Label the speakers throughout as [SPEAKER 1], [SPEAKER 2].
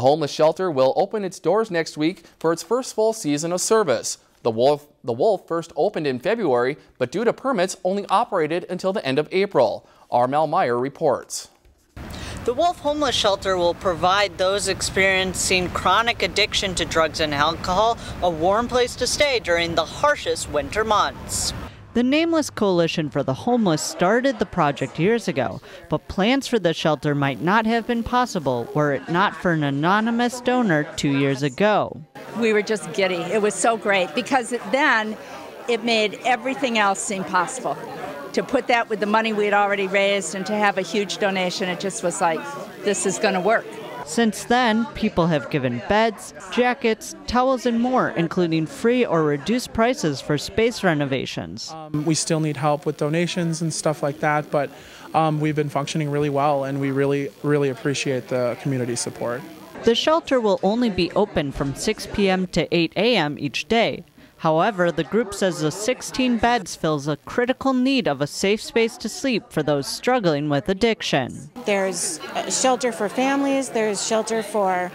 [SPEAKER 1] The homeless shelter will open its doors next week for its first full season of service. The Wolf, the Wolf first opened in February, but due to permits only operated until the end of April. Armel Meyer reports.
[SPEAKER 2] The Wolf Homeless Shelter will provide those experiencing chronic addiction to drugs and alcohol a warm place to stay during the harshest winter months.
[SPEAKER 3] The Nameless Coalition for the Homeless started the project years ago, but plans for the shelter might not have been possible were it not for an anonymous donor two years ago.
[SPEAKER 4] We were just giddy. It was so great because then it made everything else seem possible to put that with the money we had already raised and to have a huge donation, it just was like, this is going to work.
[SPEAKER 3] Since then, people have given beds, jackets, towels, and more, including free or reduced prices for space renovations.
[SPEAKER 5] Um, we still need help with donations and stuff like that, but um, we've been functioning really well, and we really, really appreciate the community support.
[SPEAKER 3] The shelter will only be open from 6 p.m. to 8 a.m. each day. However, the group says the 16 beds fills a critical need of a safe space to sleep for those struggling with addiction.
[SPEAKER 6] There's shelter for families, there's shelter for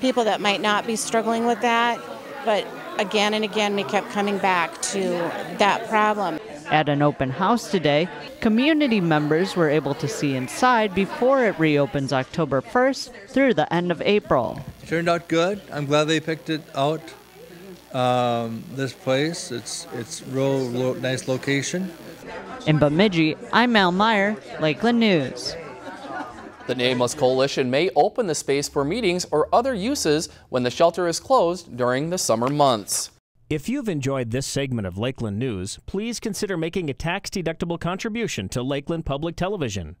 [SPEAKER 6] people that might not be struggling with that, but again and again we kept coming back to that problem.
[SPEAKER 3] At an open house today, community members were able to see inside before it reopens October 1st through the end of April.
[SPEAKER 7] Turned out good. I'm glad they picked it out um, this place. It's it's real lo nice location.
[SPEAKER 3] In Bemidji, I'm Al Meyer, Lakeland News.
[SPEAKER 1] The Nameless Coalition may open the space for meetings or other uses when the shelter is closed during the summer months.
[SPEAKER 8] If you've enjoyed this segment of Lakeland News, please consider making a tax-deductible contribution to Lakeland Public Television.